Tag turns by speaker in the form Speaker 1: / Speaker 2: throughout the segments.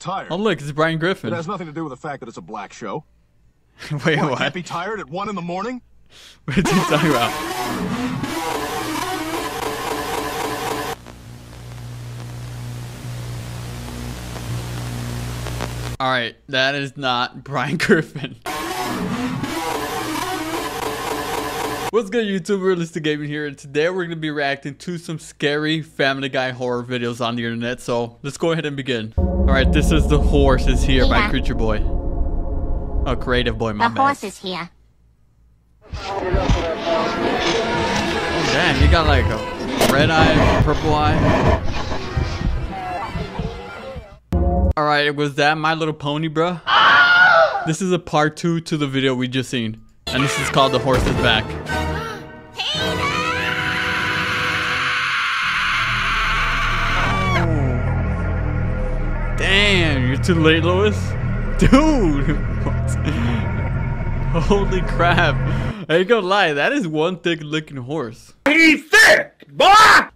Speaker 1: tired.
Speaker 2: Oh look, it's Brian Griffin.
Speaker 1: It has nothing to do with the fact that it's a black show.
Speaker 2: Wait,
Speaker 1: What, I
Speaker 2: what?
Speaker 1: can't be tired at one in the morning?
Speaker 2: What are you talking about? All right, that is not Brian Griffin. What's good, YouTube? Realistic Gaming here, and today we're going to be reacting to some scary Family Guy horror videos on the internet. So let's go ahead and begin. All right, this is the horse is here by Creature Boy. Oh, Creative Boy, my
Speaker 3: The
Speaker 2: bad.
Speaker 3: horse is here.
Speaker 2: Oh, damn, you got like a red eye, purple eye. Alright, it was that My Little Pony, bruh? Oh! This is a part two to the video we just seen. And this is called The Horse is Back. Damn, you're too late, Lois? Dude! Holy crap. I ain't gonna lie, that is one thick looking horse. He's thick, boy!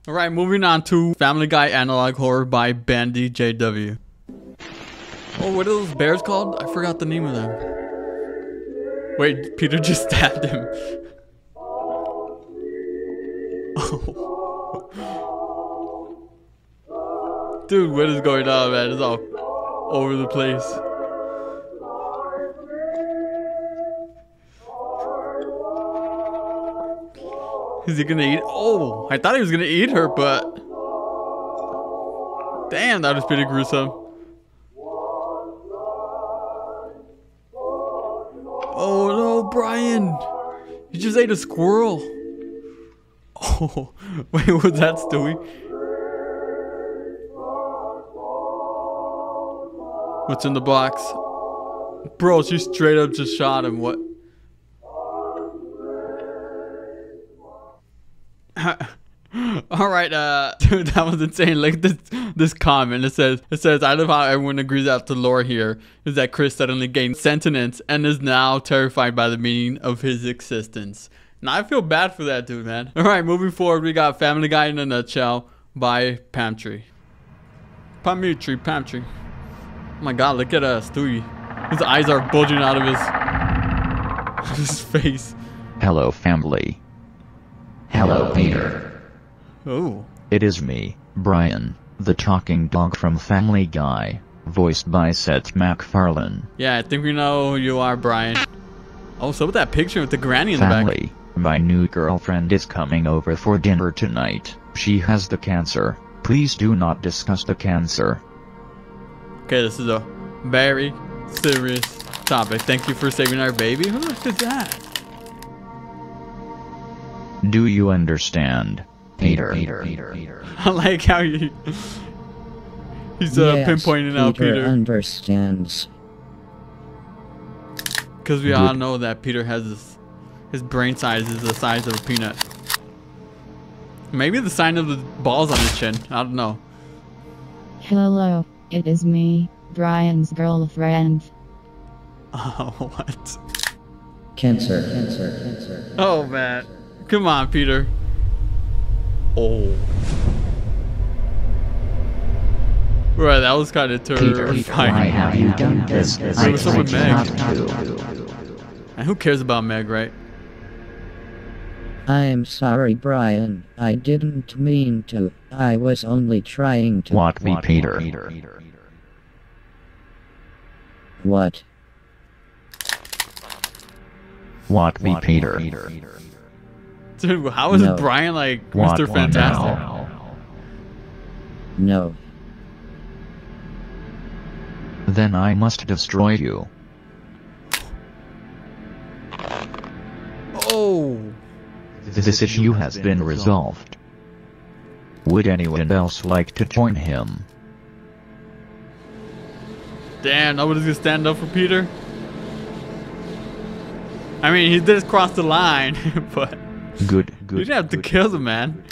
Speaker 2: Alright, moving on to Family Guy Analog Horror by Bendy JW. Oh, what are those bears called? I forgot the name of them. Wait, Peter just stabbed him. Dude, what is going on, man? It's all over the place. Is he gonna eat? Oh, I thought he was gonna eat her, but damn, that was pretty gruesome. Oh no, Brian! You just ate a squirrel. Oh, wait, was that Stewie? What's in the box? Bro, she straight up just shot him. What? All right, uh, dude, that was insane. Look at this this comment. It says it says I love how everyone agrees that the lore here is that Chris suddenly gained sentience and is now terrified by the meaning of his existence. Now I feel bad for that dude, man. All right, moving forward, we got Family Guy in a nutshell by Pantry. Pantry, Pantry. Oh my God, look at uh Stewie. His eyes are bulging out of his his face.
Speaker 4: Hello, family. Hello, Peter.
Speaker 2: Oh.
Speaker 4: It is me, Brian, the talking dog from Family Guy, voiced by Seth MacFarlane.
Speaker 2: Yeah, I think we know who you are, Brian. Oh, so with that picture with the granny in the back.
Speaker 4: Family, my new girlfriend is coming over for dinner tonight. She has the cancer. Please do not discuss the cancer.
Speaker 2: Okay, this is a very serious topic. Thank you for saving our baby. Who the heck is that?
Speaker 4: Do you understand? Peter. Peter. Peter. Peter.
Speaker 2: I like how you. He's uh,
Speaker 5: Yes,
Speaker 2: pinpointing out
Speaker 5: Peter
Speaker 2: Peter.
Speaker 5: understands.
Speaker 2: Because we all know that Peter has this. His brain size is the size of a peanut. Maybe the sign of the balls on his chin. I don't know.
Speaker 6: Hello, it is me, Brian's girlfriend.
Speaker 2: Oh, what?
Speaker 5: Cancer, cancer, cancer.
Speaker 2: Oh, man. Come on, Peter. Oh. Right, that was kind of
Speaker 4: Peter, why
Speaker 2: terrifying.
Speaker 4: have you done this?
Speaker 2: I was so Meg. And who cares about Meg, right?
Speaker 5: I'm sorry, Brian. I didn't mean to. I was only trying to.
Speaker 4: What me, Peter?
Speaker 5: What?
Speaker 4: What me, Peter?
Speaker 2: Dude, how is
Speaker 5: No.
Speaker 2: Brian like
Speaker 4: What
Speaker 2: Mr.
Speaker 4: me
Speaker 2: Fantastic?
Speaker 4: now?
Speaker 5: No.
Speaker 4: Then I must destroy you. This issue has been resolved. Would anyone else like to join him?
Speaker 2: Damn, nobody's gonna stand up for Peter. I mean, he did cross the line, but
Speaker 4: Good,
Speaker 2: you
Speaker 4: good.
Speaker 2: didn't have to kill the man.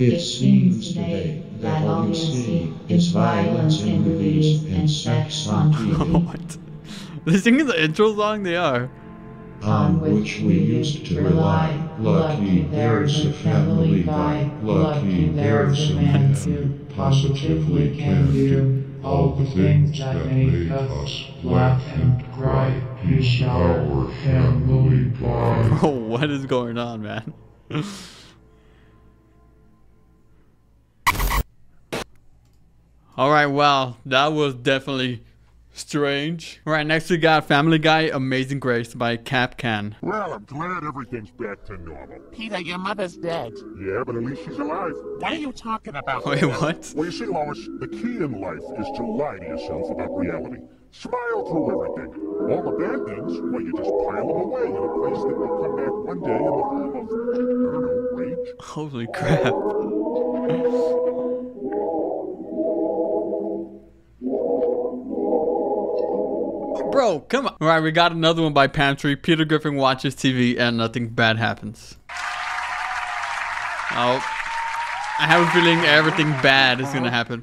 Speaker 7: It seems today that all you see is violence in movies and sex on TV.
Speaker 2: what? They're singing the intro song? They are.
Speaker 7: on um, which we used to rely. Lucky there's a family guy. Lucky there's a man who positively can do all the things that make us laugh and cry. He's our family guy.
Speaker 2: Bro, what is going on, man? Alright, well, that was definitely strange. Alright, next we got Family Guy Amazing Grace by Cap Can.
Speaker 3: Well, I'm glad everything's back to normal.
Speaker 8: Peter, your mother's dead.
Speaker 3: Yeah, but at least she's alive.
Speaker 8: What are you talking about?
Speaker 2: Wait, what?
Speaker 3: Well, you see, Lois, the key in life is to lie to yourself about reality. Smile through everything. All the bad things, well, you just pile them away in a place that will come back one day in the form of, I don't know, rage.
Speaker 2: Holy crap. Bro, come on. Alright, we got another one by Pantry. Peter Griffin watches TV and nothing bad happens. Oh. I have a feeling everything bad is gonna happen.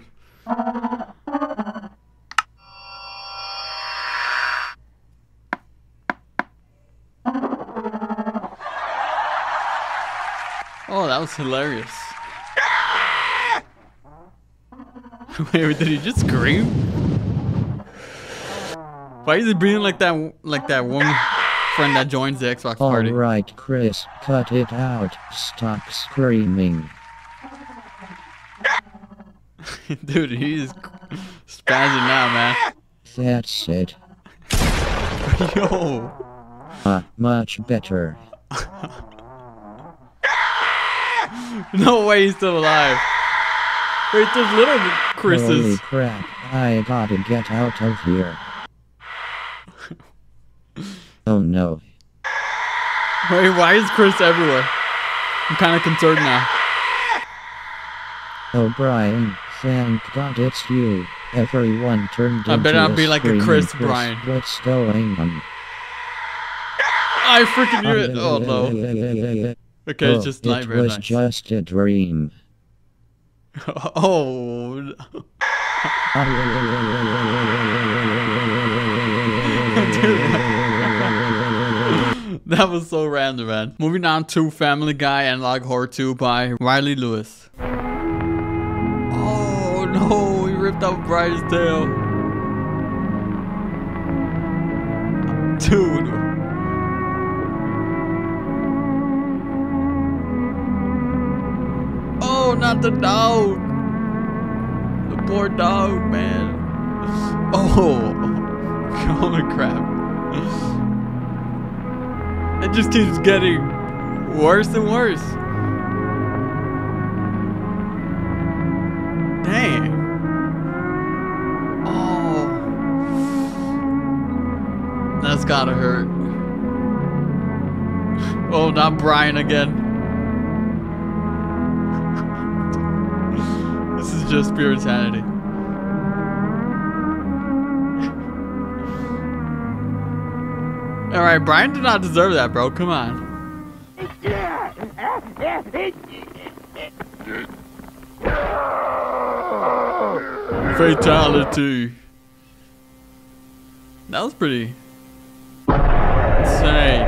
Speaker 2: Oh, that was hilarious. wait, did he just scream? Why is he breathing like that? Like that one friend that joins the Xbox party?
Speaker 5: Alright, Chris, cut it out. Stop screaming.
Speaker 2: Dude, he's spazzing now, man.
Speaker 5: That's it.
Speaker 2: Yo,
Speaker 5: Uh, much better.
Speaker 2: no way he's still alive. Wait, there's little
Speaker 5: Holy
Speaker 2: Chris's.
Speaker 5: crap, I gotta get out of here. Oh no.
Speaker 2: Wait, why is Chris everywhere? I'm kind of concerned now.
Speaker 5: Oh Brian, thank God it's you. Everyone turned
Speaker 2: I bet
Speaker 5: into
Speaker 2: I'll be like a
Speaker 5: screaming
Speaker 2: Chris Brian.
Speaker 5: What's going on?
Speaker 2: I freaking knew it. Oh no. Okay, it's
Speaker 5: Oh,
Speaker 2: just
Speaker 5: it was
Speaker 2: night.
Speaker 5: just a dream.
Speaker 2: Oh. That was so random, man. Moving on to Family Guy Analog Horror 2 by Riley Lewis. Oh no, he ripped out Brian's tail. Dude. Oh, not the dog. The poor dog, man. Oh, oh. Holy crap. It just keeps getting worse and worse. Dang. Oh. That's gotta hurt. Oh, not Brian again. this is just pure insanity. Alright, Brian did not deserve that, bro. Come on. Fatality. That was pretty insane.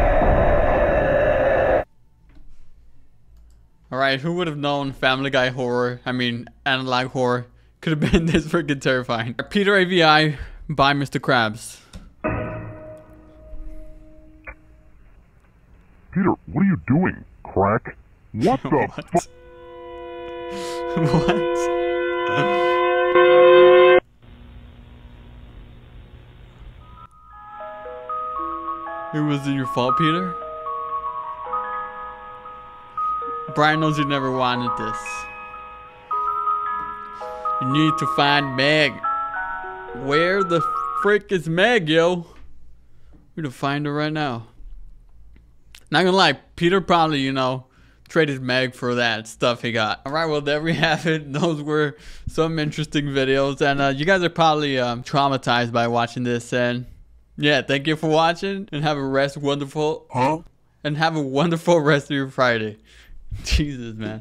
Speaker 2: Alright, who would have known Family Guy horror, I mean, analog horror, could have been this freaking terrifying? Peter AVI by Mr. Krabs.
Speaker 3: Peter, what are you doing? Crack? What the
Speaker 2: what? what? It was it your fault, Peter? Brian knows you never wanted this. You need to find Meg. Where the frick is Meg, yo? We're gonna find her right now. Not gonna lie, Peter probably, you know, traded Meg for that stuff he got. All right, well, there we have it. Those were some interesting videos. And uh, you guys are probably um, traumatized by watching this. And yeah, thank you for watching and have a rest wonderful.
Speaker 3: Huh?
Speaker 2: And have a wonderful rest of your Friday. Jesus, man.